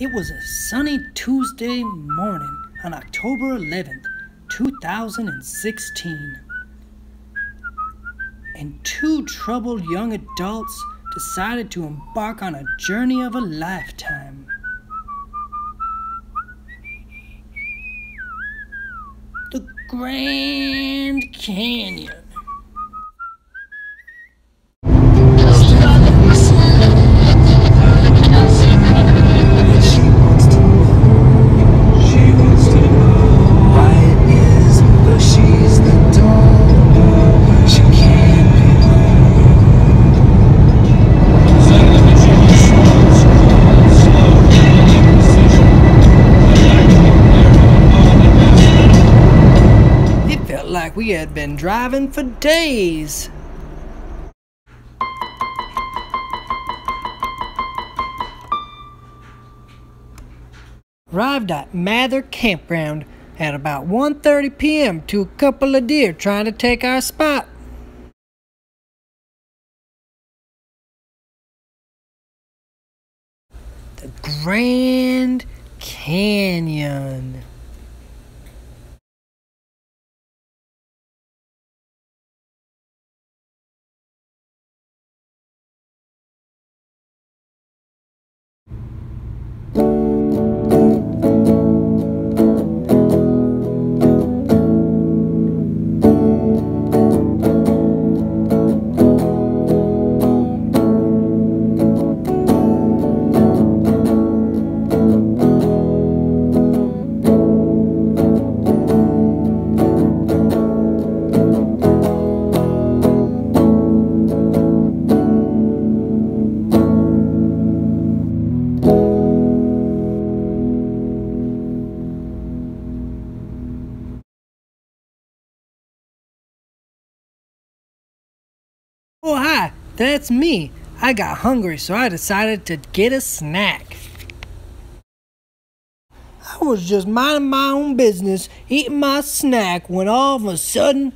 It was a sunny Tuesday morning on October 11th, 2016. And two troubled young adults decided to embark on a journey of a lifetime. The Grand Canyon. We had been driving for days. Arrived at Mather Campground at about 1:30 p.m. to a couple of deer trying to take our spot. The Grand Canyon. Oh, hi, that's me. I got hungry, so I decided to get a snack. I was just minding my own business, eating my snack, when all of a sudden,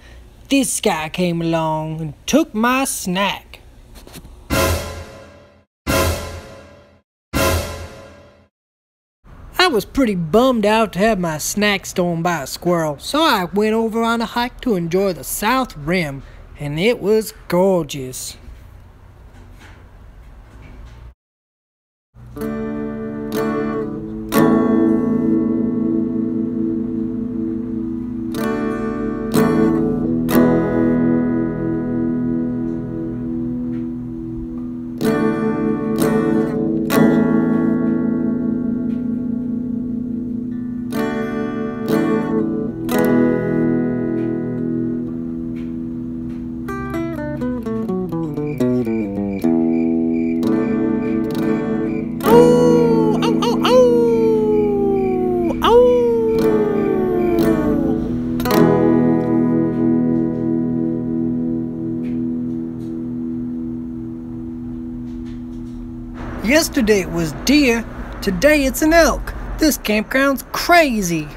this guy came along and took my snack. I was pretty bummed out to have my snack stolen by a squirrel, so I went over on a hike to enjoy the South Rim, and it was gorgeous. Yesterday it was deer, today it's an elk. This campground's crazy.